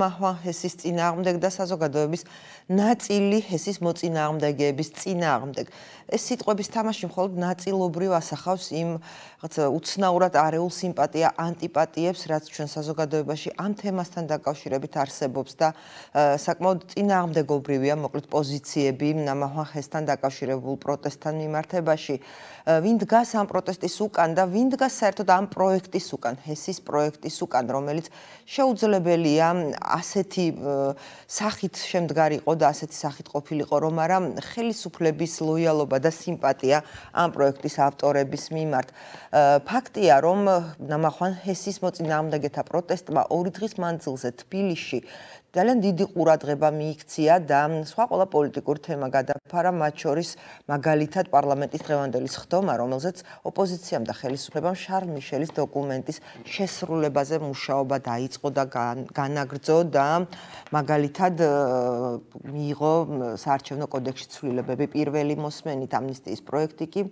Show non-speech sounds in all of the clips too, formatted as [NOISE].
ნამაჰვა ჰესის წინააღმდეგ და საზოგადოების ნაწილი ჰესის მოწინააღმდეგეების წინააღმდეგ. ეს სიტყვების თამაში მხოლოდ ნაწილობრივ ასახავს იმ რაღაცა უცნაურად არეულ სიმპათია ანტიპათიებს, რაც ჩვენ საზოგადოებაში ამ თემასთან დაკავშირებით არსებობს და საკმაოდ წინააღმდეგობრივია მოკლედ პოზიციები ნამაჰვა ჰესთან დაკავშირებულ პროტესტთან მიმართებაში. ვინ დგას ამ პროტესტის უკან და ვინ დგას საერთოდ ამ პროექტის უკან, ჰესის პროექტის უკან, რომელიც შეუძლებელია ასეთი სახით შემდგარიყო და ასეთი სახით ყოფილიყო, რომ არა ხელისუფლების ლოიალობა და სიმპათია ამ პროექტის ავტორების მიმართ. ფაქტია, რომ ნამახვან ჰესის მოწინააღმდეგეთა პროტესტმა ორი დღის მანძილზე თბილისში ძალიან დიდი ყურადღება მიიქცია და სხვა ყველა პოლიტიკურ თემა გადაფარა მათ შორის მაგალითად პარლამენტის დღევანდელი სხდომა რომელზეც ოპოზიციამ და ხელისუფლებამ შარლ მიშელის დოკუმენტის შესრულებაზე მუშაობა დაიწყო და განაგრძო და მაგალითად მიიღო საარჩევნო კოდექსში ცვლილებები პირველი მოსმენით ამნისტიის პროექტი კი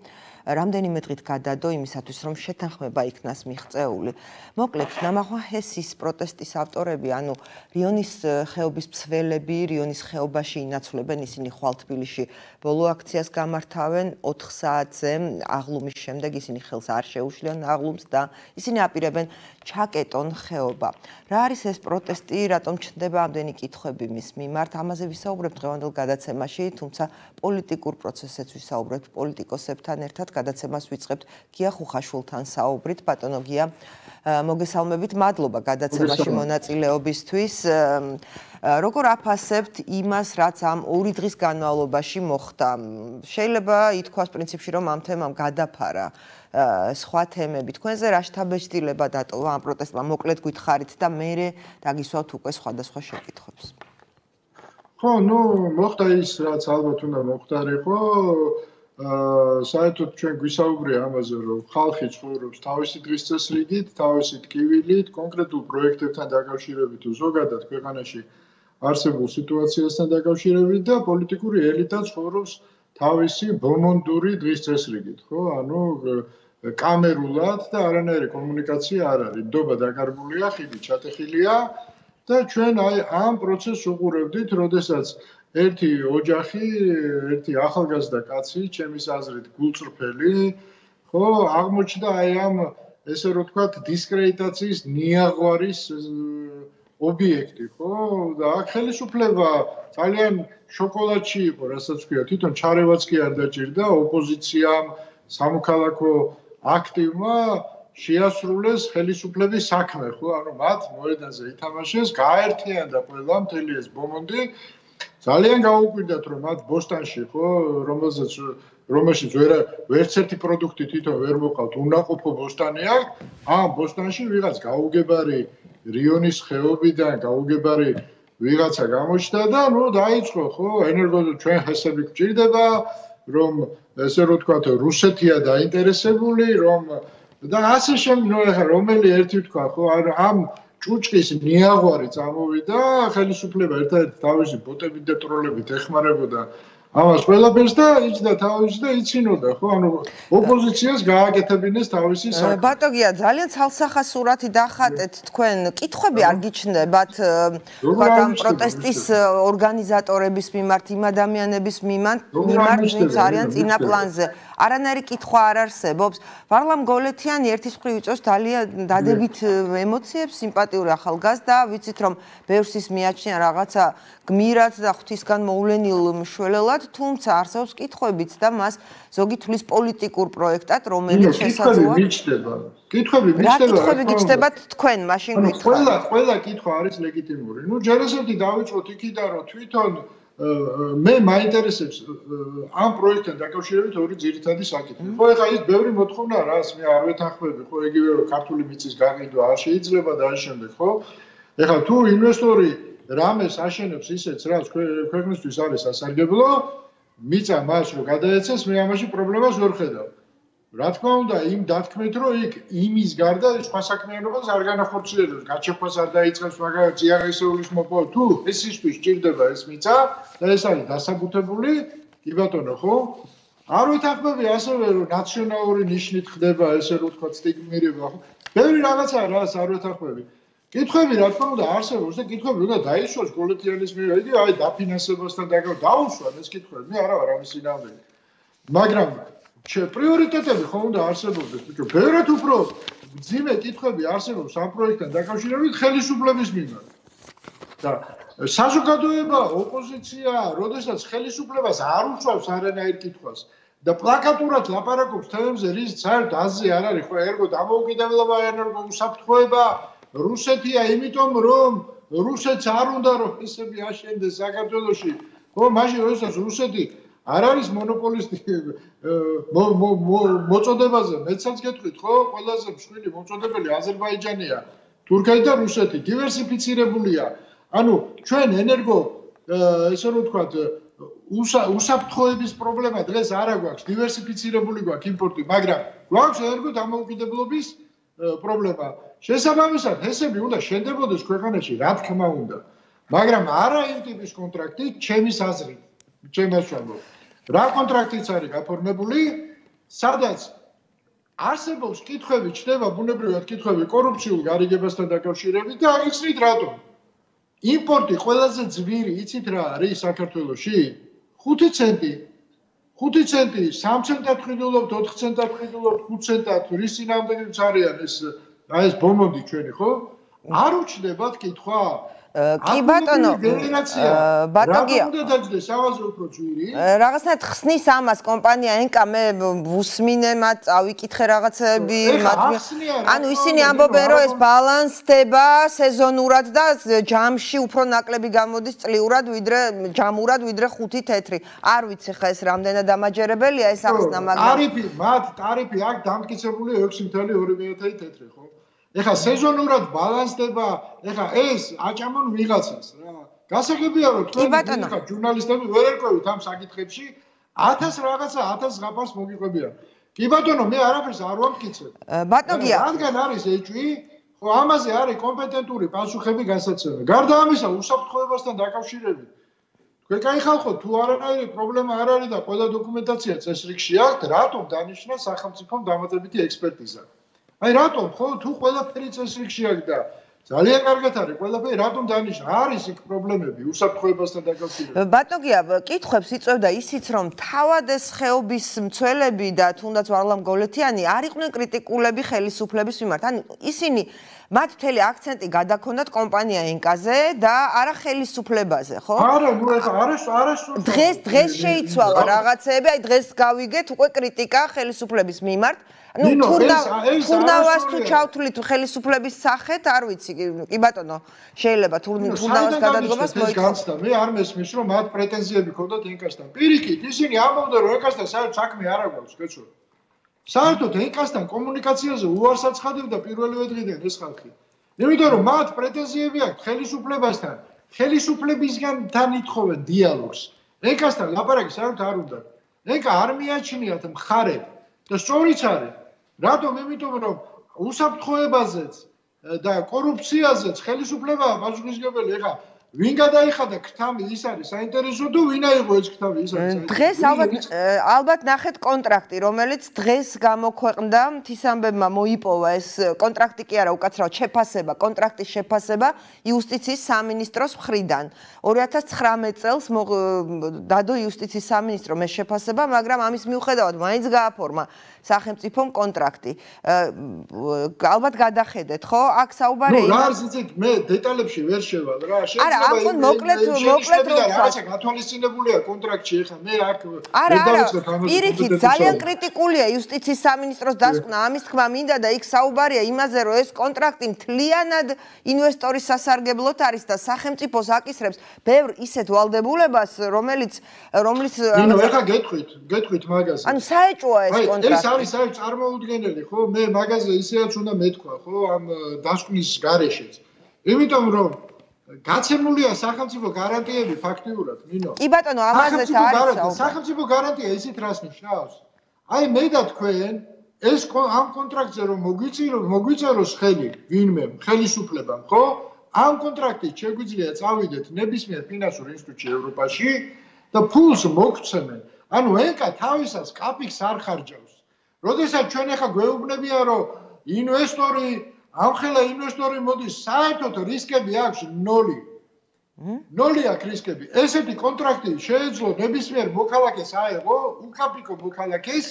რამდენიმე დღით გადადო იმისათვის რომ შეთანხმება იქნას მიღწეული. მოკლედ, ნამახვა ჰესის პროტესტის ავტორები, ანუ რიონის ხეობის მსველები, რიონის ხეობაში ინაცვლებენ ისინი ხვალ თბილისში ბოლო აქციას გამართავენ 4 საათზე აღლუმის შემდეგ ისინი ხელს არ შეუშლიან აღლუმს და ისინი აპირებენ ჩაკეტონ ხეობა. რა არის ეს პროტესტი, რატომ ჩნდება ამდენი კითხვები მის მიმართ? ამაზე ვისაუბრებ დღევანდელ გადაცემაში, თუმცა პოლიტიკურ პროცესებს ვისაუბრებ პოლიტიკოსებთან ერთად, გადაცემას ვიწყებთ გია ხუხაშვილთან საუბრით, ბატონო გია. მოგესალმებით, მადლობა გადაცემაში მონაწილეობისთვის. როგორ აფასებთ იმას, რაც ამ ორი დღის განმავლობაში მოხდა? შეიძლება ითქვას პრინციპში, რომ ამ თემამ გადაფარა სხვა თემები. თქვენზე რა შთაბეჭდილება დატოვა ამ პროტესტმა? მოკლედ გითხარით და მე დაგისვათ უკვე სხვადასხვა შეკითხვებს. ხო, ну, მოხდა ის, რაც ალბათ უნდა მოხდარიყო. აა საერთოდ ჩვენ გვისაუბრია ამაზე რომ ხალხი ცხოვრობს თავისი დღის წესრიგით, თავისი ტკივილით, კონკრეტულ პროექტებთან დაკავშირებით თუ ზოგადად ქვეყანაში არსებულ სიტუაციასთან დაკავშირებით და პოლიტიკური ელიტა ცხოვრობს თავისი ბომონდური დღის წესრიგით, ხო? ანუ კამერულად და არანაირი კომუნიკაცია არ არის. ნდობა დაკარგულია, ხიდი ჩატეხილია და ჩვენ აი ამ პროცესს უყურებდით, როდესაც ერთი ოჯახი, ერთი ახალგაზრდა კაცი, ჩემის აზრით, გულწრფელი, ხო, აღმოჩნდა აი ამ ესე რომ ვთქვათ, დისკრედიტაციის ნიაღვარის ობიექტი, ხო? და აქ ხელისუფლება ძალიან შოკოლადში იყო, რასაც ქვია, თვითონ ჩარევაც კი არ დაჭირდა ოპოზიციამ, სამოქალაქო აქტივმა შეასრულეს ხელისუფლების საქმე, ხო? ანუ მათ მოედანზე ითამაშეს, გაერთიანდა ყველა მთელი ეს ბომონდი ძალიან გაუკვირდათ რომ მათ ბოსტანში ხო რომელზეც რომელშიც ვერ ვერც ერთი პროდუქტი თვითონ ვერ მოყავთ უნაყოფო ბოსტანი აქვს ამ ბოსტანში ვიღაც გაუგებარი რიონის ხეობიდან გაუგებარი ვიღაცა გამოჩნდა და ნუ დაიწყო ხო ენერგო ჩვენ ჰესები გჭირდება რომ ესე რომ ვთქვა რუსეთია დაინტერესებული რომ და ასე შემდეგ ნუ ახლა რომელი ერთი ვთქვა ხო ამ ჭუჭკის ნიაღვარი წამოვიდა ხელისუფლება ერთადერთი თავისი ბოტებით და ტროლებით ეხმარებოდა ამას ყველაფერს და იჭდა თავისი და იცინოდა ხო? ანუ ოპოზიციას გააკეთებინეს თავისი საქმე. ბატოგია ძალიან ცალსახა სურათი დახატეთ თქვენ. კითხვები არ გიჩნდებათ თქვა პროტესტის ორგანიზატორების მიმართ იმ ადამიანების მიმართ მიმართ ვინც არიან წინა პლანზე. არანაირი კითხვა არ არსებობს. ვარლამ გოლეთიანი ერთის მხრივ იწოს ძალიან დადებით ემოციებს, სიმპათიური ახალგაზრდა, ვიცით რომ ბევრს ის მიაჩნია რაღაცა გმირად და ღვთისგან მოვლენილ მშველელად, თუმცა არსებობს კითხვებიც და მას ზოგი თulis პოლიტიკურ პროექტად, რომელიც შესაძლოა კითხვები მიჩნდება. კითხვები მიჩნდება. რა კითხვები გიჩნდებათ თქვენ მაშინ გითხრათ? ყველა ყველა კითხვა არის ლეგიტიმური. ნუ ჯერესეთი დავიწყოთ იქიდან რომ თვითონ მე მაინტერესებს ამ პროექტთან დაკავშირებით ორი ძირითადი საკითხი. ხო, ეხლა ის ბევრი მოთხოვნა რას მე არ ვეთანხმები, ხო, იგივე რომ ქართული მიწის გაყიდვა არ შეიძლება და ამ შემდეგ, ხო? ეხლა თუ ინვესტორი რამეს აშენებს ისეც, რაც ქვეყნისთვის არის სასარგებლო, მიწა მას რომ გადაეცეს, მე ამაში პრობლემას ვერ ხედავ. რა თქმა უნდა, იმ დათქმით, რომ იქ იმის გარდა სხვა საქმიანობას არ განახორციელებს, გაჩეფას არ დაიწყებს, მაგრამ ძიაღისეულის მოპოვ თუ ეს ისთვის ჭირდება ეს მიწა და ეს არის დასაბუთებული, კი ბატონო, ხო? არ ვითახმები ასევე რომ ნაციონალური ნიშნით ხდება ესე რომ თქვა სტიგმირება, ხო? ბევრი რაღაცაა რა, არ ვითახმები. კითხვები რა თქმა უნდა არსებობს და კითხვები უნდა დაიშვას კოლექტივის მიერ. იგი აი დაფინანსებასთან დაკავ დაუშვან ეს კითხვები. მე არა ვარ ამის ძინავდი. მაგრამ შე პრიორიტეტები ხო უნდა არსებობდეს, ბიჭო. ბევრად უფრო ძიმე კითხვები არსებობს ამ პროექტთან დაკავშირებით ხელისუფლების მიმართ. და საზოგადოება, ოპოზიცია, როდესაც ხელისუფლებას არ უშავს არანაირ კითხვას და პლაკატურად ლაპარაკობს თემებზე, რის საერთოდ აზრი არ არის, ხო, ერგო დამოუკიდებლობა, ენერგო უსაფრთხოება, რუსეთია, იმიტომ რომ რუსეთს არ უნდა რომ ისები აშენდეს საქართველოში. ხო, მაშინ როდესაც რუსეთი არ არის მონოპოლისტი [LAUGHS] მოწოდებაზე, მეცაც გეტყვით, ხო? ყველაზე მსხვილი მოწოდებელი აზერბაიჯანია, თურქეთი და რუსეთი, დივერსიფიცირებულია. ანუ ჩვენ ენერგო ესე რომ ვთქვათ, უსაფრთხოების პრობლემა დღეს არ აქვს, დივერსიფიცირებული გვაქვს იმპორტი, მაგრამ გვაქვს ენერგო დამოუკიდებლობის პრობლემა. შესაბამისად, ესები უნდა შენდებოდეს ქვეყანაში, რა თქმა უნდა. მაგრამ არა იმ ტიპის კონტრაქტი, ჩემის აზრით, ჩემს შევამბობ. რა კონტრაქტიც არის გაფორმებული, სადაც არსებობს კითხვები, ჩნდება ბუნებრივად კითხვები კორუფციულ გარიგებასთან დაკავშირებით და იცით რატომ? იმპორტი ყველაზე ძვირი, იცით რა არის საქართველოში? 5 ცენტი. 5 ცენტი, 3 ცენტად ხედულობთ, 4 ცენტად ხედულობთ, 5 ცენტად, რის წინამდე არიან ეს აი ეს ბომონდი ჩვენი, ხო? არ უჩნდებათ კითხვა? კი ბატონო ბატონგია უნდა დაძდეს ავაზე უფრო ძვირი რაღაცნაირად ხსნის ამას კომპანია ენკა მე ვუსმინე მათ წავიკითხე რაღაცები მათ ანუ ისინი ამბობენ რომ ეს ბალანსდება სეზონურად და ჯამში უფრო ნაკლები გამოდის წლიურად ვიდრე ჯამურად ვიდრე ხუთი თეთრი არ ვიცი ხა ეს რამდენად დამაჯერებელია ეს ახსნა მაგრამ ტარიფი მათ ტარიფი აქ დამტკიცებული 6.2 თეთრი ხო ეხლა სეზონურად ბალანსდება, ეხლა ეს აჭამონ ვიღაცას რა. გასაგებია რომ თქვენ ეხლა ჟურნალისტები ვერ ერკვევით ამ საკითხებში 1000 რაღაცა 1000 ზღაპარს მოგიყვებიან. კი ბატონო, მე არაფერს არ ვამტკიცებ. ბატონო გია. რადგან არის ეჭვი, ხო ამაზე არის კომპეტენტური პასუხები გასაცემი. გარდა ამისა, უსაფრთხოებასთან დაკავშირებით ქვეყანი ხალხო თუ არანაირი პრობლემა არ არის და ყველა დოკუმენტაცია წესრიგში აქვს, რატომ დანიშნა სახელმწიფომ დამატებითი ექსპერტიზა? აი რატომ? ხო თუ ყველაფერი წესრიგში არის და ძალიან კარგად არის ყველაფერი რატომ დანიშნა? არის იქ პრობლემები უსაფრთხოებასთან დაკავშირებით? ბატონგია კითხებს იწევდა ისიც რომ თავად ეს ხეობის მცველები და თუნდაც ვარლამ გოლეთიანი არ იყვნენ კრიტიკულები ხელისუფლების მიმართ. ან ისინი მათ მთელი აქცენტი გადაქონდათ კომპანია ენკაზე და არა ხელისუფლებაზე, ხო? არა, ნუ ეხა არა არა დღეს დღეს შეიცვალა რაღაცეები, აი დღეს გავიგეთ უკვე კრიტიკა ხელისუფლების მიმართ. Ну თურნა თურნავას თუ ჩავთვლით ხელისუფლების სახეთ არ ვიცი კი ბატონო შეიძლება თურნავას გადადგომას მოიქცა მე არ მესმის რომ მათ პრეტენზიები ქონდათ ენკასთან. პირიქით ისინი ამბობდნენ რომ ენკასთან საერთოდ საქმე არ აქვს კეცო საერთოდ ენკასთან კომუნიკაციაზე უარს აცხადებდა პირველივე დღიდან ეს ხალხი. იმიტომ რომ მათ პრეტენზიები აქვს ხელისუფლებასთან ხელისუფლებისგან თან ითხოვენ დიალოგს. ენკასთან ლაპარაკი საერთოდ არ უნდა. ენკა არ მიაჩნიათ მხარებ და სწორიც არის რატომ? იმიტომ რომ უსაფრთხოებაზეც და კორუფციაზეც ხელისუფლება პასუხისგებელი ეხა ვინ გადაიხადა ქთამი ის არის საინტერესო თუ ვინ აიღო ეს ქთამი ის არის დღეს ალბათ ალბათ ნახეთ კონტრაქტი რომელიც დღეს გამოქვეყნდა მთისამბებმა მოიპოვა ეს კონტრაქტი კი არა უკაცრავად შეფასება კონტრაქტის შეფასება იუსტიციის სამინისტროს მხრიდან. 2019 წელს დადო იუსტიციის სამინისტრო მე შეფასება მაგრამ ამის მიუხედავად მაინც გააფორმა სახელმწიფომ კონტრაქტი. ალბათ გადახედეთ, ხო? აქ საუბარია ნუ რა ზიცით, მე დეტალებში ვერ შევალ რა. არა, აქ მოკლედ მოკლედ რა რაღაცა გათვალისწინებულია კონტრაქტში, ეხა მე აქ დავიწყებ ამას. პირიქით, ძალიან კრიტიკულია იუსტიციის სამინისტროს დასკვნა. ამის თქმა მინდა და იქ საუბარია იმაზე, რომ ეს კონტრაქტი მთლიანად ინვესტორის სასარგებლოდ არის და სახელმწიფოს აკისრებს ბევრ ისეთ ვალდებულებას, რომელიც რომლის ანუ ეხა გეტყვით, გეტყვით მაგაზე. ანუ საეჭოა ეს კონტრაქტი. არის არის წარმოუდგენელი ხო? მე მაგაზე ისეაც უნდა მეთქვა ხო ამ დასკვნის გარეშეც. იმიტომ რომ გაცემულია სახელმწიფო გარანტიები ფაქტიურად მინო. კი ბატონო ამაზეც არის სახელმწიფო გარანტია ისეთ რას ნიშნავს. აი მე და თქვენ ეს ამ კონტრაქტზე რომ მოგვიწირო მოგვიწეროს ხელი ვინმე ხელისუფლებამ ხო? ამ კონტრაქტით შეგვიძლია წავიდეთ ნებისმიერ ფინანსურ ინსტიტუტში ევროპაში და ფულს მოგცემენ. ანუ ეკა თავისას კაპიქს არ ხარჯავს როდესაც ჩვენ ახლა გვეუბნებიან რომ ინვესტორი ამხელა ინვესტორი მოდის საერთოდ რისკები აქვს ნოლი. ნოლი აქვს რისკები. ესეთი კონტრაქტი შეეძლო ნებისმიერ მოქალაქეს აეღო, უკაპიკო მოქალაქეს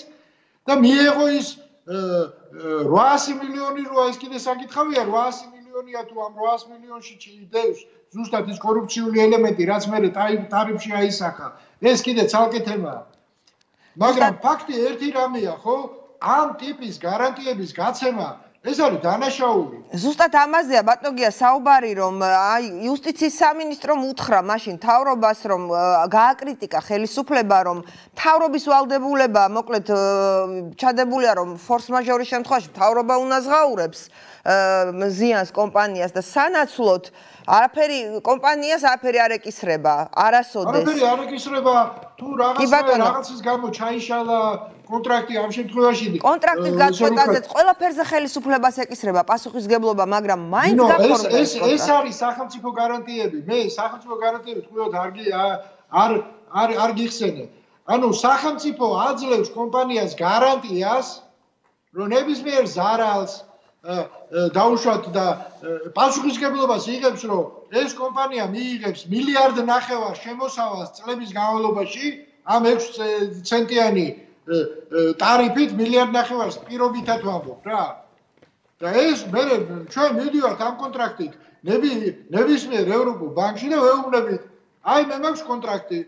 და მიეღო ის 800 მილიონი როა ეს კიდე საკითხავია 800 მილიონია თუ ამ 800 მილიონში ჩიდევს ზუსტად ის კორუფციული ელემენტი რაც მე ტარიფში აისახა ეს კიდე ცალკე თემაა მაგრამ ფაქტი ერთი რამეა ხო ამ ტიპის გარანტიების გაცემა ეს არის დანაშაული. ზუსტად ამაზეა ბატონგია საუბარი რომ აი იუსტიციის სამინისტრომ უთხრა მაშინ თავრობას რომ გააკრიტიკა ხელისუფლება რომ თავრობის ვალდებულება მოკლედ ჩადებულია რომ ფორს მაჟორის შემთხვევაში თავრობა უნდა ზღაურებს ზიანს კომპანიას და სანაცვლოდ არაფერი კომპანიას არაფერი არ ეკისრება არასოდეს. არაფერი არ ეკისრება თუ რაღაცა რაღაცის გამო ჩაიშალა კონტრაქტი ამ შემთხვევაში. კონტრაქტის გაწყვეტაზეც ყველაფერზე ხელისუფლებას ეკისრება პასუხისგებლობა მაგრამ მაინც გაფორმდება ეს ეს არის სახელმწიფო გარანტიები. მე სახელმწიფო გარანტიები თქვათ არ არ არ არ გიხსენე. ანუ სახელმწიფო აძლევს კომპანიას გარანტიას რომ ნებისმიერ ზარალს დაუშვათ და პასუხისგებლობას იღებს, რომ ეს კომპანია მიიღებს მილიარდ ნახევარ შემოსავალს წლების განმავლობაში ამ 6 ცენტიანი ტარიფით მილიარდ ნახევარს პირობითად ვამბობ რა. და ეს მე ჩვენ მიდივართ ამ კონტრაქტით ნები ნებისმიერ ევროპულ ბანკში და ვეუბნებით აი მე მაქვს კონტრაქტი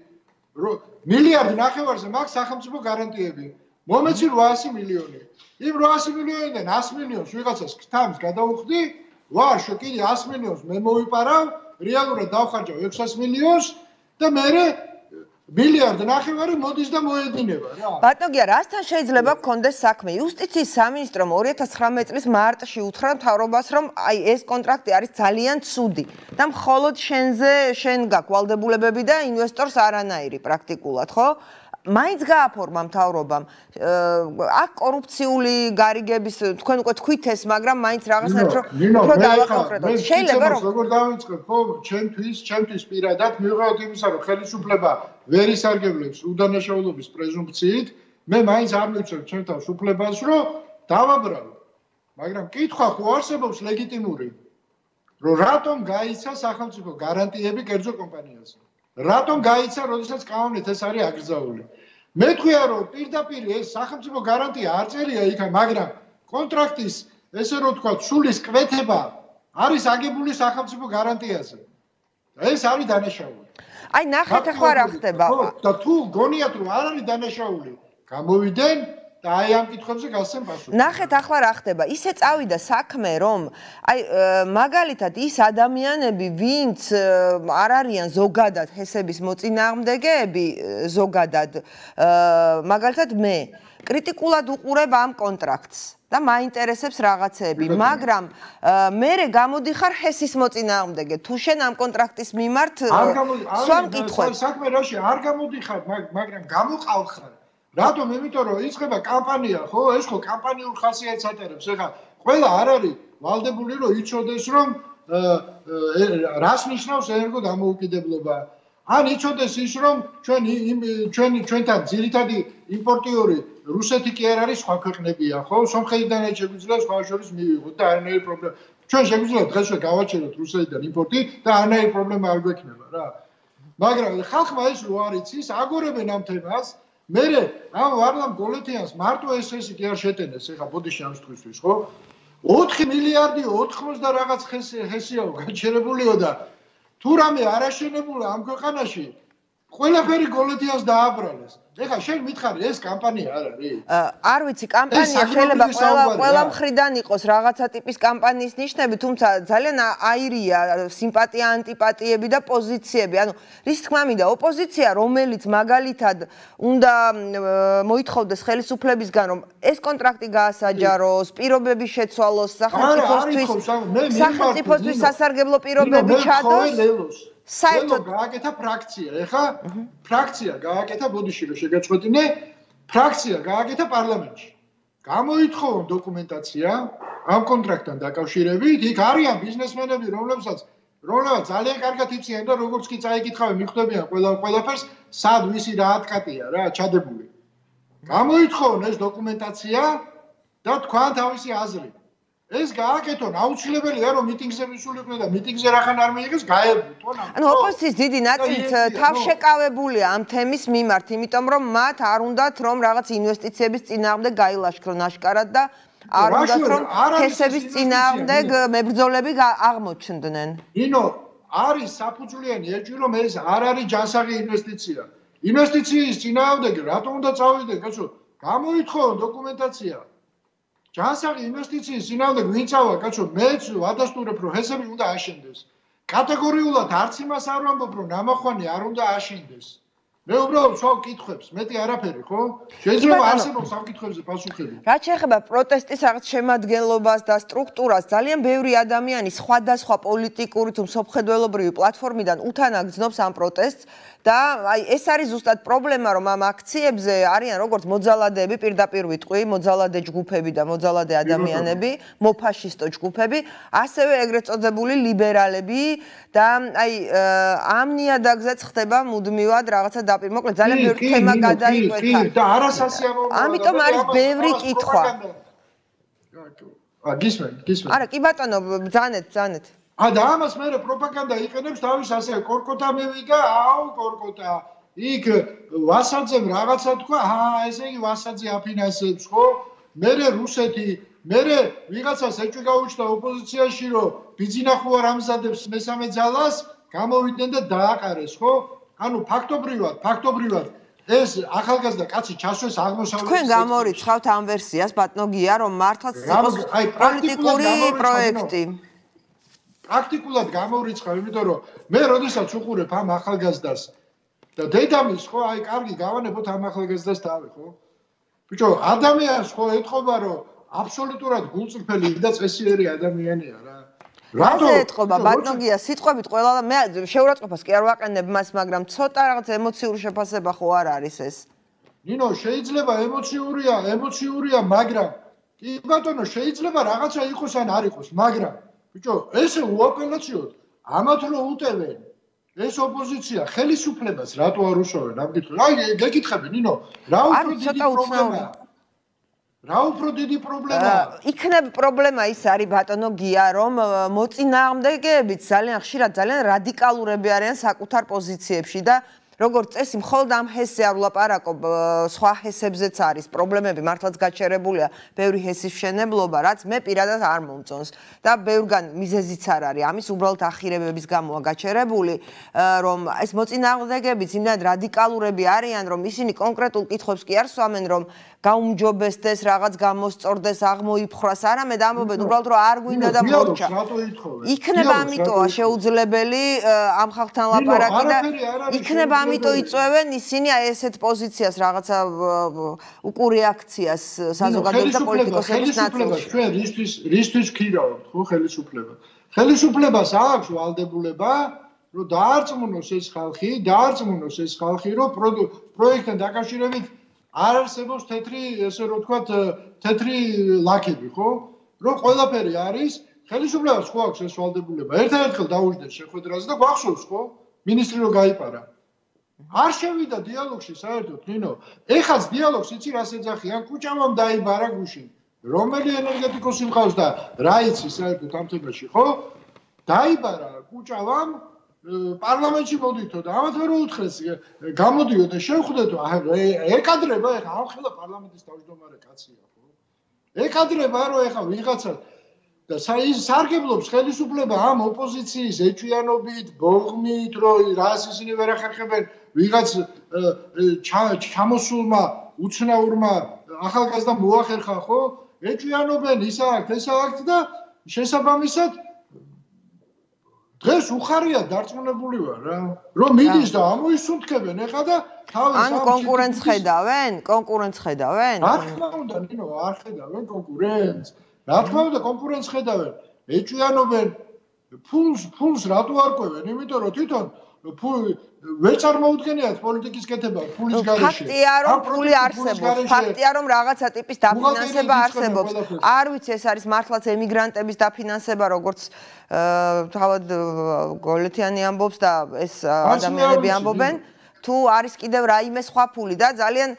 მილიარდ ნახევარზე მაქვს სახელმწიფო გარანტიები მომეცი 800 მილიონი იმ 800 მილიონიდან 100 მილიონს ვიღაცას ქთამს გადაუხდი, ვარ შოკილი 100 მილიონს მე მოვიპარავ, რეალურად დავხარჯავ 600 მილიონს და მე მილიარდ ნახევარი მოდის და მოედინება რა. ბატონგია, რასთან შეიძლება გქონდეს საქმე? იუსტიციის სამინისტრომ 2019 წლის მარტში უთხრა მთავრობას, რომ აი ეს კონტრაქტი არის ძალიან ცუდი და მხოლოდ შენზე შენ გაკვალდებულებები და ინვესტორს არანაირი პრაქტიკულად, ხო? მაინც გააფორმა მთავრობამ. აქ კორუფციული გარიგების თქვენ უკვე თქვით ეს მაგრამ მაინც რაღაცას რომ უფრო დავაკონკრეტოთ შეიძლება რომ როგორ დავიწყებ? ხო ჩემთვის ჩემთვის პირადად მივიღოთ იმისა რომ ხელისუფლება ვერ ისარგებლებს უდანაშაულობის პრეზუმფციით მე მაინც არ მივცემ ჩემთან სუფლებას რომ დავაბრალო. მაგრამ კითხვა ხო არსებობს ლეგიტიმური რომ რატომ გაიცა სახელმწიფო გარანტიები კერძო კომპანიაზე? რატომ გაიცა, როდესაც კანონით ეს არის აკრძალული? მე თქვია, რომ პირდაპირ ეს სახელმწიფო გარანტია არ წერია იქ, მაგრამ კონტრაქტის ესე რომ თქვა, სულის კვეთება არის აგებული სახელმწიფო გარანტიაზე. ეს არის დანაშაული. აი ნახეთ ახლა რა ხდება. და თუ გონიათ რომ არ არის დანაშაული, გამოვიდნენ და აი ამ კითხვებზე გასცემ პასუხი. ნახეთ ახლა რა ხდება. ისე წავიდა საქმე, რომ აი მაგალითად ის ადამიანები, ვინც არ არიან ზოგადად ჰესების მოწინააღმდეგეები, ზოგადად მაგალითად მე კრიტიკულად უყურებ ამ კონტრაქტს და მაინტერესებს რაღაცები, მაგრამ მე გამოდიხარ ჰესის მოწინააღმდეგე. თუ შენ ამ კონტრაქტის მიმართ სვამ კითხვა. საქმე რაში არ გამოდიხარ, მაგრამ გამოყავხარ. რატომ? იმიტომ რომ იწყება კამპანია, ხო? ეს ხო კამპანიურ ხასიათს ატარებს. ეხლა ყველა არ არის ვალდებული რომ იცოდეს რომ რას ნიშნავს ენერგო დამოუკიდებლობა. ან იცოდეს ის რომ ჩვენ ჩვენ ჩვენთან ძირითადი იმპორტიორი რუსეთი კი არ არის სხვა ქვეყნებია, ხო? სომხეთიდან შეგვიძლია სხვა შორის მივიღოთ და არანაირი პრობლემა. ჩვენ შეგვიძლია დღესვე გავაჩეროთ რუსეთიდან იმპორტი და არანაირი პრობლემა არ გვექნება რა. მაგრამ ხალხმა ეს რო არ იცის, აგორებენ ამ თემას. მე ამ ვარლამ გოლეთიანს მარტო ეს ესე კი არ შეტენეს ეხა ბოდიში ამ შტყისთვის ხო? 4 მილიარდი 80 და რაღაც ხესიაო გაჩერებულიო და თუ რამე არაშენებულა ამ ქვეყანაში ყველაფერი გოლეთიას დააბრალეს. ეხა შენ მითხარი ეს კამპანია არ არის? არ ვიცი, კამპანია შეიძლება ყველა ყველა მხრიდან იყოს რაღაცა ტიპის კამპანიის ნიშნები, თუმცა ძალიან აირია სიმპათია, ანტიპათიები და პოზიციები. ანუ რის თქმა მინდა, ოპოზიცია, რომელიც მაგალითად უნდა მოითხოვდეს ხელისუფლებისგან, რომ ეს კონტრაქტი გაასაჯაროს, პირობები შეცვალოს სახელმწიფოსთვის, სახელმწიფოსთვის სასარგებლო პირობები ჩადოს. საერთოდ გააკეთა ფრაქცია. ეხა ფრაქცია გააკეთა ბოდიში რომ შეგეწყვეტინე, ფრაქცია გააკეთა პარლამენტში. გამოითხოვონ დოკუმენტაცია ამ კონტრაქტთან დაკავშირებით. იქ არიან ბიზნესმენები, რომლებსაც რომლებსაც ძალიან კარგად იციან და როგორც კი წაიკითხავენ, მიხვდებიან ყველა ყველაფერს, სად ვისი რა ატკატია რა ჩადებული. გამოითხოვონ ეს დოკუმენტაცია და თქვან თავისი აზრი. ეს გააკეთონ, აუცილებელია რომ მიტინგზე მისულიყვნენ და მიტინგზე რახან არ მიიღეს, გაებრუნონ. ანუ ოპოზიციის დიდი ნაწილით თავშეკავებულია ამ თემის მიმართ, იმიტომ რომ მათ არ უნდათ რომ რაღაც ინვესტიციების წინააღმდეგ გაილაშქრონ აშკარად და არ უნდათ რომ თესების წინააღმდეგ მებრძოლები აღმოჩნდნენ. ნინო, არის საფუძვლიანი ეჭვი რომ ეს არ არის ჯანსაღი ინვესტიცია. ინვესტიციის წინააღმდეგ რატომ უნდა წავიდე, კაცო? გამოითხოვო დოკუმენტაცია. ჯანსაღი ინვესტიციის ძინავდა გვინცავა კაცო მეც ვადასტურებ რომ ჰესები უნდა აშენდეს. კატეგორიულად არც იმას არ ვამბობ რომ ნამახვანი არ უნდა აშენდეს მე უბრალოდ სხვა კითხებს, მეტი არაფერი, ხო? შეიძლება არსებობს ამ კითხებზე პასუხები. რაც შეეხება პროტესტის რაღაც შემადგენლობას და სტრუქტურას, ძალიან ბევრი ადამიანი სხვადასხვა პოლიტიკური თუ მსოფლმხედველობრივი პლატფორმიდან უთანაგზნობს ამ პროტესტს და აი ეს არის ზუსტად პრობლემა, რომ ამ აქციებზე არიან როგორც მოძალადეები, პირდაპირ ვიტყვი, მოძალადე ჯგუფები და მოძალადე ადამიანები, მოფაშისტო ჯგუფები, ასევე ეგრეთ წოდებული ლიბერალები და აი ამ ნიადაგზეც ხდება მუდმივად რაღაცა და დაპირ. მოკლედ ძალიან ბევრი თემა გადაიყვეთა. და არასასიამოვნოა. ამიტომ არის ბევრი კითხვა. ა გისმენ, გისმენ. არა, კი ბატონო, ბძანეთ, ბძანეთ. ა და ამას მე პროპაგანდა იყენებს თავის ასე კორკოტა მევიდა, აუ კორკოტა. იქ ვასაძემ რაღაცა თქვა, აა ესე იგი ვასაძე აფინანსებს, ხო? მე რუსეთი მე ვიღაცას ეჭვი გაუჩნდა ოპოზიციაში რომ ბიძინახო არ ამზადებს მესამე ძალას გამოვიდნენ და დააყარეს ხო ანუ ფაქტობრივად, ფაქტობრივად ეს ახალგაზრდა კაცი ჩასვეს აღმოსავლეთ თქვენ გამორიცხავთ ამ ვერსიას ბატონგია რომ მართლაც იყოს პრაქტიკული პროექტი. პრაქტიკულად გამორიცხავ იმიტომ რომ მე როდესაც უყურებ ამ ახალგაზრდას და დედამის ხო აი კარგი გავანებოთ ამ ახალგაზრდას თავი ხო? ბიჭო ადამიანს ხო ეთყობა რომ აბსოლუტურად გულწრფელი და წესიერი ადამიანია რა რატო? ეთყობა ბატონგია სიტყვებით ყველა მე შეურაცხყოფას კი არ ვაყენებ მას მაგრამ ცოტა რაღაც ემოციური შეფასება ხო არ არის ეს. ნინო შეიძლება ემოციურია ემოციურია მაგრამ კი ბატონო შეიძლება რაღაცა იყოს ან არ იყოს მაგრამ ბიჭო ესე უაპელაციოდ ამათ რო უტევენ ეს ოპოზიცია ხელისუფლებას რატო არ უშოვენ ამ კითხვას აი გეკითხები ნინო რა უფრო დიდი პრობლემაა რა უფრო დიდი პრობლემაა? იქნებ პრობლემა ის არის ბატონო გია რომ მოწინააღმდეგეებიც ძალიან ხშირად ძალიან რადიკალურები არიან საკუთარ პოზიციებში და როგორც წესი, მხოლოდ ამ ჰესზე არ ვლაპარაკობ, სხვა ჰესებზეც არის პრობლემები, მართლაც გაჩერებულია ბევრი ჰესის შენებლობა, რაც მე პირადად არ მომწონს და ბევრგან მიზეზიც არ არის. ამის უბრალოდ ახირებების გამოა გაჩერებული, რომ ეს მოწინააღმდეგეებიც იმდან რადიკალურები არიან, რომ ისინი კონკრეტულ კითხვებს კი არ სვამენ, რომ გაუმჯობესდეს, რაღაც გამოსწორდეს, აღმოიფხრას, არამედ ამბობენ უბრალოდ რომ არ გვინდა და მორჩა. იქნება ამიტოა შეუძლებელი ამ ხალხთან ლაპარაკი და იქნება ამიტო იწევენ ისინი აი ესეთ პოზიციას რაღაცა უკუ რეაქციას საზოგადოების და პოლიტიკოსების ნაწილში. ჩვენ რისთვის რისთვის ქირავთ ხო ხელისუფლება? ხელისუფლებას აქვს ვალდებულება რომ დაარწმუნოს ეს ხალხი, დაარწმუნოს ეს ხალხი, რომ პროექტთან დაკავშირებით არ არსებობს თეთრი, ესე რომ ვთქვათ, თეთრი ლაქები, ხო? რომ ყველაფერი არის, ხელისუფლებას ხო აქვს ეს ვალდებულება. ერთადერთხელ დაუждდეს შეხვედრაზე და გვახსოვს, ხო? ministri რო გაიპარა. არ შევიდა დიალოგში საერთოდ, ნინო. ეხაც დიალოგს იცი რას ეძახიან? კუჭავამ დაიბარა გუშინ. რომელი ენერგეტიკოსი მყავს და რა იცი საერთოდ ამ თემაში, ხო? დაიბარა კუჭავამ პარლამენტში მოდითო და ამათ ვერ უთხრეს გამოდიო და შევხვდეთო ეკადრება ეხა ამ ხელა პარლამენტის თავმჯდომარე კაცია ხო ეკადრება რომ ეხა ვიღაცა და სარგებლობს ხელისუფლება ამ ოპოზიციის ეჭვიანობით ბოღმით რომ რას ისინი ვერ ახერხებენ ვიღაც ჩამოსულმა უცნაურმა ახალგაზრდა მოახერხა ხო? ეჭვიანობენ ისა აქ ესა აქ და შესაბამისად დღეს უხარია დარწმუნებული ვარ რა. რომ მიდის და ამოისუნთქებენ ეხა და თავის ან კონკურენტს ხედავენ? კონკურენტს ხედავენ? რა თქმა უნდა ნინო არ ხედავენ კონკურენტს. რა თქმა უნდა კონკურენტს ხედავენ. ეჭვიანობენ. ფულს ფულს რატო არ ყვევენ? იმიტომ რომ თვითონ ფული ვერ წარმოუდგენიათ პოლიტიკის კეთება ფულის გარეშე. ფაქტია რომ ფული არსებობს, ფაქტია რომ რაღაცა ტიპის დაფინანსება არსებობს. არ ვიცი ეს არის მართლაც ემიგრანტების დაფინანსება, როგორც თავად გოლეთიანი ამბობს და ეს ადამიანები ამბობენ. თუ არის კიდევ რაიმე სხვა ფული და ძალიან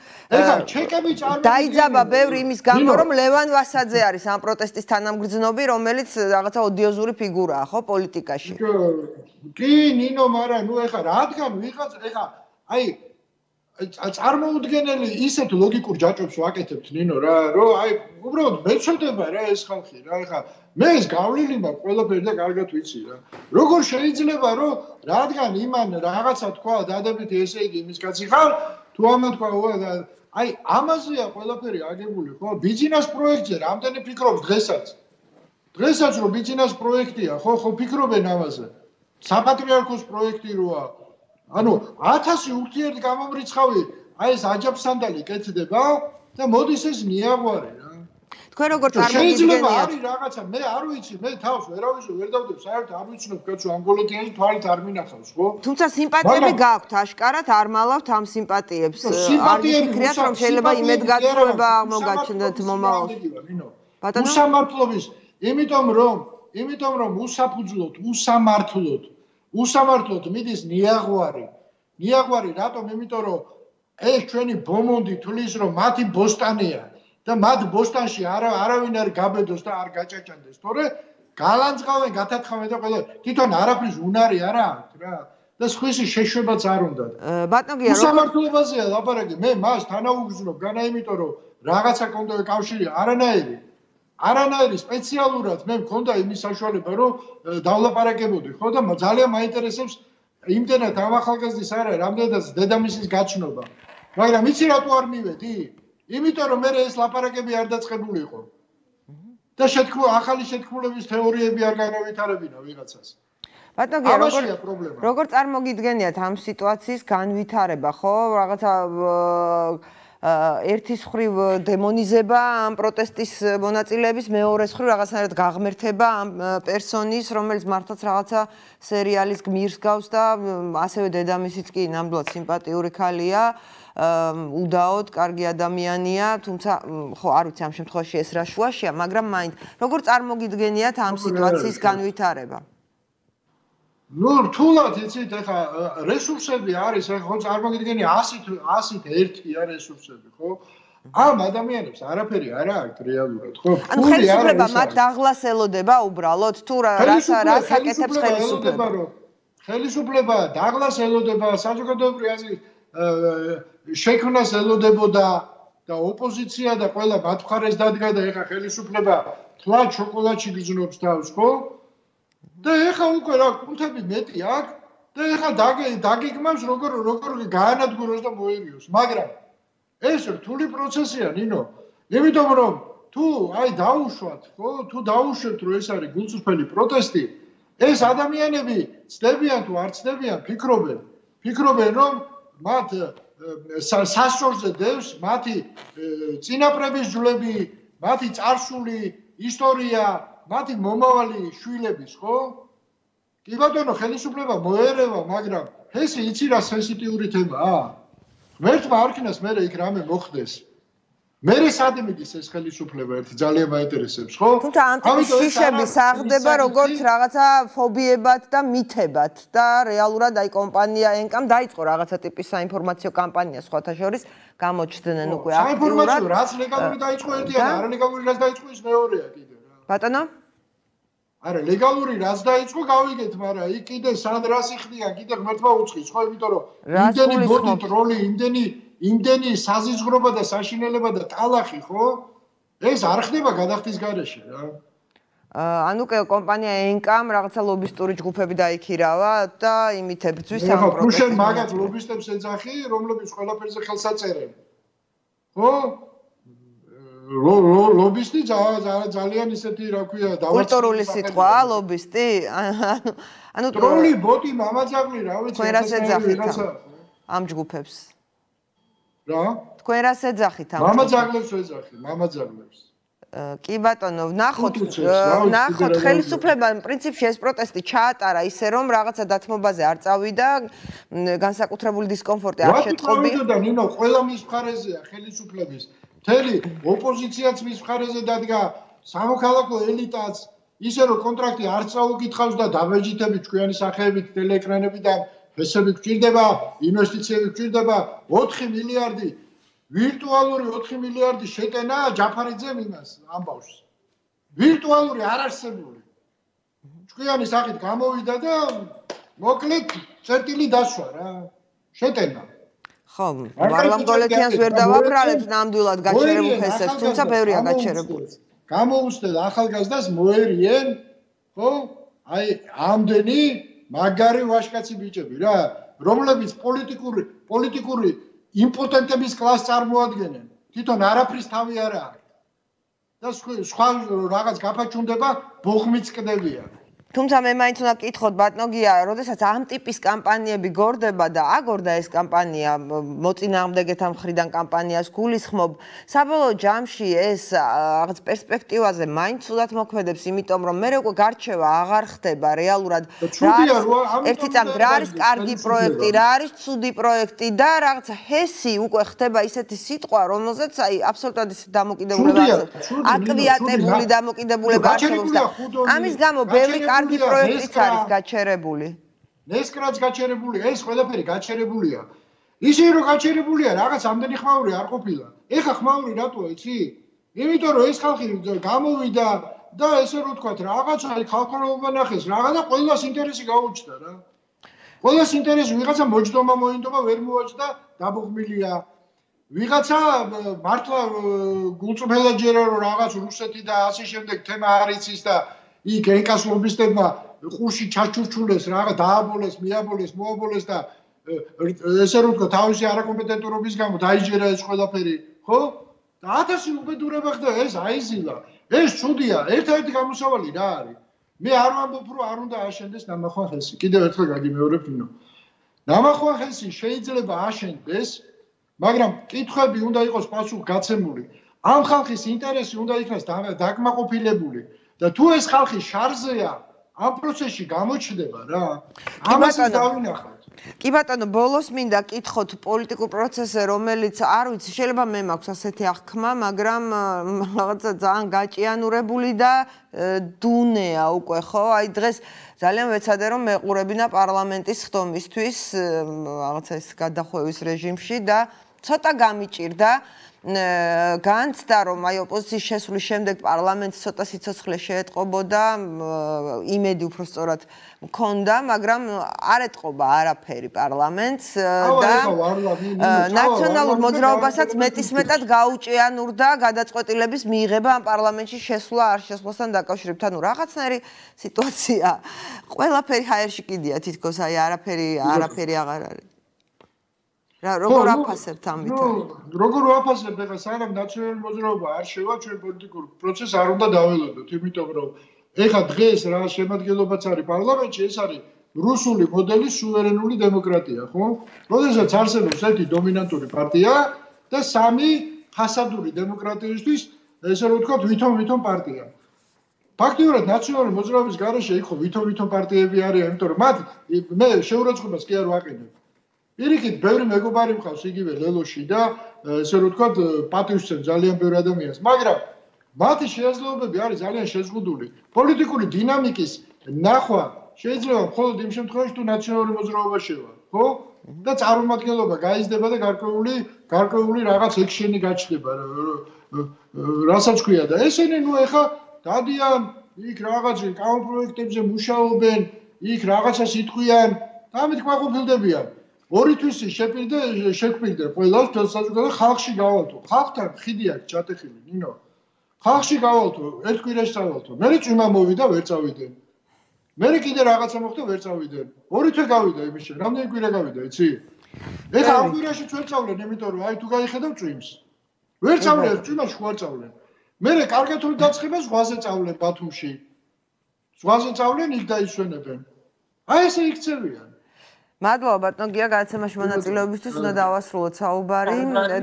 ჩეკები წარმოგიდგენია. დაიძაბა ბევრი იმის გამო, რომ ლევან ვასაძე არის ამ პროტესტის თანამგრძნობი, რომელიც რაღაცა ოდიოზური ფიგურაა, ხო, პოლიტიკაში. კი, ნინო, მაგრამ ნუ ეხლა რადგან ვიღაც ეხლა აი წარმოუდგენელი ისეთ ლოგიკურ ჯაჭვებს ვაკეთებთ ნინო რა, რომ აი უბრალოდ მეწოდება რა ეს ხალხი რა, ეხლა მე ეს გავლილი მაქვს ყველაფერი და კარგად ვიცი რა. როგორ შეიძლება რომ რადგან იმან რაღაცა თქვა დადებითი ესე იგი იმის კაცი ხარ, თუ ამა თქვა აი ამაზეა ყველაფერი აგებული ხო? ბიზნეს პროექტზე რამდენი ფიქრობს დღესაც? დღესაც რომ ბიზნეს პროექტია, ხო ხო ფიქრობენ ამაზე. საპატრიარქოს პროექტი როა, ანუ 1000 ურთიერთ გამომრიცხავი აი ეს აჯაფსანდალი კეთდება და მოდის ეს ნიაღვარი რა. თქვენ როგორ წარმოგიდგენიათ? შეიძლება არის რაღაცა მე არ ვიცი მე თავს ვერავისო ვერ დავდებ საერთოდ არ ვიცნობ კაცო ანგოლეთიანი თვალით არ მინახავს ხო? თუმცა სიმპათიები გაქვთ აშკარად არ მალავთ ამ სიმპათიებს არ ვიფიქრიათ რომ შეიძლება იმედგაცრუება აღმოგაჩნდეთ მომავალში ბატონო? უსამართლობის იმიტომ რომ იმიტომ რომ უსაფუძვლოდ უსამართლოდ უსამართლოდ მიდის ნიაღვარი. ნიაღვარი რატომ? იმიტომ რომ ეს ჩვენი ბომონდი თulis რომ მათი ბოსტანია და მათ ბოსტანში არა არავინ არ გაბედოს და არ გაჭაჭანდეს. თორე გალანძღავენ, გათათხავენ და ყველა თვითონ არაფრის უნარი არა აქვს რა. და სხვისი შეშვებაც არ უნდა. ბატონგია, რომ სამართლებაზეა ლაპარაკი. მე მას თანაუგრძნობ, განა იმიტომ რომ რაღაცა კონტო კავშირი არანაირი. არანაირი სპეციალურად მე მქონდა იმის საშუალება რომ დავლაპარაკებოდი ხო და ძალიან მაინტერესებს იმდენად ამ ახალგაზრდის არა რამდენადაც დედამისის გაჩნობა. მაგრამ იცი რატო არ მივედი? იმიტომ რომ მე ეს ლაპარაკები არ დაწყებულიყო და შეთქმულ ახალი შეთქმულების თეორიები არ განავითარებინა ვიღაცას. ბატონო როგორ როგორ წარმოგიდგენიათ ამ სიტუაციის განვითარება ხო? რაღაცა ერთის ხრივ დემონიზება ამ პროტესტის მონაწილეების, მეორეს ხრივ რაღაცნაირად გაღმერთება ამ პერსონის, რომელიც მართლაც რაღაცა სერიალის გმირს გავს და ასევე დედამისიც კი ნამდვილად სიმპათიური ხალია. უდაოდ, კარგი ადამიანია, თუმცა ხო, არ ვიცი ამ შემთხვევაში ეს რა შუაშია, მაგრამ მაინც როგორ წარმოგიდგენიათ ამ სიტუაციის განვითარება? ნუ რთულად იცით ეხა რესურსები არის ეხა ხო წარმოგიდგენი 100 100-ით ერთია რესურსები ხო? ამ ადამიანებს არაფერი არ აქვს რეალურად ხო? ანუ ხელისუფლება მათ დაღლას ელოდება უბრალოდ თუ რა რა საკეთებს ხელისუფლება ხელისუფლება. დაღლას ელოდება საზოგადოებრივი აზრის შექმნას ელოდებოდა და ოპოზიცია და ყველა მათ მხარეს დადგა და ეხა ხელისუფლება თლა შოკოლადში გზნობს თავს ხო და ეხა უკვე რა კუნთები მეტი აქვს და ეხა დაგიგმავს როგორ როგორ გაანადგუროს და მოერიოს მაგრამ ეს რთული პროცესია ნინო. იმიტომ რომ თუ აი დაუშვათ ხო? თუ დაუშვათ რომ ეს არის გულწრფელი პროტესტი ეს ადამიანები ცდებიან თუ არ ცდებიან ფიქრობენ. ფიქრობენ რომ მათ სასწორზე დევს მათი წინაპრების ძვლები მათი წარსული ისტორია მათი მომავალი შვილების, ხო? კი ბატონო, ხელისუფლება მოერევა, მაგრამ ესე იცი რა სენსიტიური თემაა? ღმერთმა არქინას მე იქ რამე მოხდეს. მე სადმიდის ეს ხელისუფლება ერთი ძალიან მაინტერესებს, ხო? თუმცა ანტიშიშები საღდება როგორც რაღაცა ფობიებად და მითებად და რეალურად აი კომპანია ენკამ დაიწყო რაღაცა ტიპის საინფორმაციო კამპანია სხვათა შორის გამოჩდნენ უკვე აქტიურად. საინფორმაციო რაც ლეგალური დაიწყო ერთია არალეგალური რაც დაიწყო ის მეორეა კიდე რა. ბატონო? არა ლეგალური რაც დაიწყო გავიგეთ მაგრამ იქ კიდე სად რას იხდია კიდე ღმერთმა უცხის ხო იმიტომ რომ იმდენი ბოდი ტროლი იმდენი იმდენი საზიზღრობა და საშინელება და ტალახი ხო ეს არ ხდება გადახდის garaში რა ანუ კომპანია ენკამ რაღაცა ლობისტური ჯგუფები დაიქირავა და იმით ებრძვის ამ პროცესს. ხო, შენ მაგათ ლობისტებს ეძახი, რომლებიც ყველაფერზე ხელს აწერენ. ხო? ლობისტი? ძალიან ისეთი რა ქვია კულტურული სიტყვა ლობისტი ანუ ტროლი ბოტი მამაძაღლი რა ვიცი თქვენ რას ეძახით ამ ჯგუფებს? რა? თქვენ რას ეძახით ამ მამაძაღლებს ეძახი მამაძაღლებს კი ბატონო, ნახოთ, ნახოთ ხელისუფლებამ პრინციპში ეს პროტესტი ჩაატარა ისე რომ რაღაცა დათმობაზე არ წავიდა, განსაკუთრებული დისკომფორტი არ შეტყობი. რა თქმა უნდა, ნინო, ყველა მის მხარეზეა ხელისუფლების. მთელი ოპოზიციაც მის მხარეზე დადგა, სამოქალაქო ელიტაც ისე რომ კონტრაქტი არ წაუკითხავს და დაბეჯითები ჩვენი სახეებით ტელეეკრანებიდან ფესები გჭირდება, ინვესტიციები გჭირდება 4 მილიარდი ვირტუალური 4 მილიარდი შეტენა ჯაფარიძემ იმას ამბავს. ვირტუალური არარსებული. ჭკვიანი სახით გამოვიდა და მოკლედ წერტილი დასვა რა. შეტენა. ხო, ვარლამ გოლეთიანს ვერ დავაბრალებ ნამდვილად გაჩერებულ ფესებს, თუმცა ბევრია გაჩერებული. გამოუცდელ ახალგაზრდას მოერიენ, ხო? აი, ამდენი მაგარი ვაშკაცი ბიჭები რა, რომლებიც პოლიტიკური პოლიტიკური იმპოტენტების კლასს წარმოადგენენ. თვითონ არაფრის თავი არ აქვს. და სხვა რაღაც გაფაჩუნდება ბოხმიც კდებიან. თუმცა მე მაინც უნდა გკითხოთ ბატონგია, როდესაც ამ ტიპის კამპანიები გორდება და აგორდა ეს კამპანია მოწინააღმდეგეთა მხრიდან კამპანიას გულისხმობ, საბოლოო ჯამში ეს რაღაც პერსპექტივაზე მაინც უდათ მოქმედებს, იმიტომ რომ მე უკვე გარჩევა აღარ ხდება რეალურად. ერთი წამ რა არის კარგი პროექტი, რა არის ცუდი პროექტი და რაღაცა ჰესი უკვე ხდება ისეთი სიტყვა, რომელზეც აი აბსოლუტურად ის დამოკიდებულება არის. აკვიატებული დამოკიდებულება არსებობს და ამის გამო ბევრი კარგი პროექტიც არის გაჩერებული. ნესკრაც გაჩერებული, ეს ყველაფერი გაჩერებულია. ისე რომ გაჩერებულია, რაღაც ამდენი ხმაური არ ყოფილა. ეხა ხმაური რატოა, იცი? იმიტომ რომ ეს ხალხი გამოვიდა და ესე რომ თქვა, რაღაც აი ხალხობა ნახეს, რაღაც და ყველას ინტერესი გაუჩნდა რა. ყველას ინტერესი ვიღაცა მოჯდომა მოინდობა, ვერ მოაჭდა, დაბუღმილია. ვიღაცა მართლა გულწრფელად ჯერა რომ რაღაც რუსეთი და ასე შემდეგ თემა არის ის და იქ ეკას ლობისტებმა ყურში ჩაჩურჩულეს რაღა დააბოლეს, მიაბოლეს, მოაბოლეს და ესე რომ თქვა თავისი არაკომპეტენტურობის გამო დაიჯერა ეს ყველაფერი, ხო? და ათასი უბედურება ხდა ეს აიზილა. ეს ჩუდია, ერთ-ერთი გამოსავალი რა არის? მე არ ვამბობ რომ არ უნდა აშენდეს ნამახვან ხელსი. კიდევ ერთხელ გაგიმეორებ ნო. ნამახვან ხელსი შეიძლება აშენდეს, მაგრამ კითხები უნდა იყოს პასუხგაცემული. ამ ხალხის ინტერესი უნდა იქნას დაკმაყოფილებული. და თუ ეს ხალხი შარზეა ამ პროცესში გამოჩნდება რა. ამას დავინახავთ. კი ბატონო ბოლოს მინდა კითხოთ პოლიტიკურ პროცესზე რომელიც არ ვიცი შეიძლება მე მაქვს ასეთი აღქმა მაგრამ რაღაცა ძალიან გაჭიანურებული და დუნეა უკვე ხო? აი დღეს ძალიან ვეცადე რომ მეყურებინა პარლამენტის ხდომისთვის რაღაცა ეს გადახვევის რეჟიმში და ცოტა გამიჭირდა განცდა რომ აი ოპოზიციის შესვლის შემდეგ პარლამენტს ცოტა სიცოცხლე შეეტყობოდა იმედი უფრო სწორად მქონდა მაგრამ არ ეტყობა არაფერი პარლამენტს და ნაციონალურ მოძრაობასაც მეტისმეტად გაუჭიანურდა გადაწყვეტილების მიღება ამ პარლამენტში შესვლა არ შესვლასთან დაკავშირებით ანუ რაღაცნაირი სიტუაცია. ყველაფერი ჰაერში კიდია თითქოს აი არაფერი არაფერი აღარ არის რა როგორ აფასებთ ამით? ნუ როგორ ვაფასებ ეხლა სანამ ნაციონალური მოძრაობა არ შევა ჩვენ პოლიტიკურ პროცესს არ უნდა დაველოდოთ, იმიტომ რომ ეხლა დღეს რა შემადგენლობაც არის პარლამენტში, ეს არის რუსული მოდელის სუვერენული დემოკრატია, ხო? როდესაც არსებობს ერთი დომინანტური პარტია და სამი ფასადური დემოკრატიისთვის, ესე რომ ვთქვათ, ვითომ-ვითომ პარტია. ფაქტიურად ნაციონალური მოძრაობის გარეშე იქო ვითომ-ვითომ პარტიები არიან, იმიტომ რომ მათ მე შეურაცხყოფას კი არ ვაყენებ. პირიქით, ბევრი მეგობარი მყავს იგივე ლელოში და ესე რომ ვთქვათ, პატივს ძალიან ბევრი ადამიანს, მაგრამ მათი შესაძლებლობები არის ძალიან შეზღუდული. პოლიტიკური დინამიკის ნახვა შეიძლება მხოლოდ იმ შემთხვევაში, თუ ნაციონალური მოძრაობა შევა, ხო? და წარმომადგენლობა გაიზრდება და გარკვეული გარკვეული რაღაც ექშენი გაჩნდება. რასაც ქვია და ესენი ნუ ეხა დადიან იქ რაღაც კაუნტრპროექტებზე მუშაობენ, იქ რაღაცას იტყვიან და ამით ყვაყოფილდებიან. ორი თვისი შეპირდე შეგვპირდე ყველას თელ საზოგადო ხალხში გავალთო. ხალხთან ხიდი აქვს ჩატეხილი, ნინო. ხალხში გავალთო, ერთ კვირაში წავალთო. მე წვიმა მოვიდა, ვერ წავიდე. მე კიდე რაღაცა მოხდა, ვერ წავიდე. ორი თვე გავიდა იმის შენ. რამდენი კვირა გავიდა, იცი? ეხა ამ კვირაში ჩვენ წავლენ, იმიტომ რომ აი თუ გაიხედავ წვიმს. ვერ წავლენ, წვიმაში ხوار წავლენ. მე კარგად რომ დაცხება, ზღვაზე წავლენ ბათუმში. ზღვაზე წავლენ, იქ დაისვენებენ. აი ესე იქცევიან. მადლობა ბატონ გია გადაცემაში მონაწილეობისთვის უნდა დავასრულოთ საუბარი.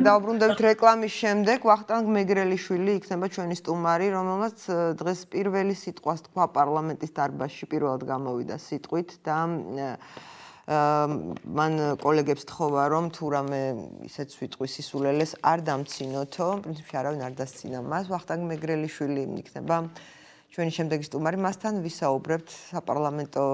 დაუბრუნდებით რეკლამის შემდეგ ვახტანგ მეგრელიშვილი იქნება ჩვენი სტუმარი, რომელმაც დღეს პირველი სიტყვას თქვა პარლამენტის დარბაზში პირველად გამოვიდა სიტყვით და მან კოლეგებს თხოვა რომ თუ რამე ისეთ სიტყვის ისულელეს არ დამცინოთო, პრინციპში არავინ არ დასცინა მას. ვახტანგ მეგრელიშვილი იქნება ჩვენი შემდეგი სტუმარი, მასთან ვისაუბრებთ საპარლამენტო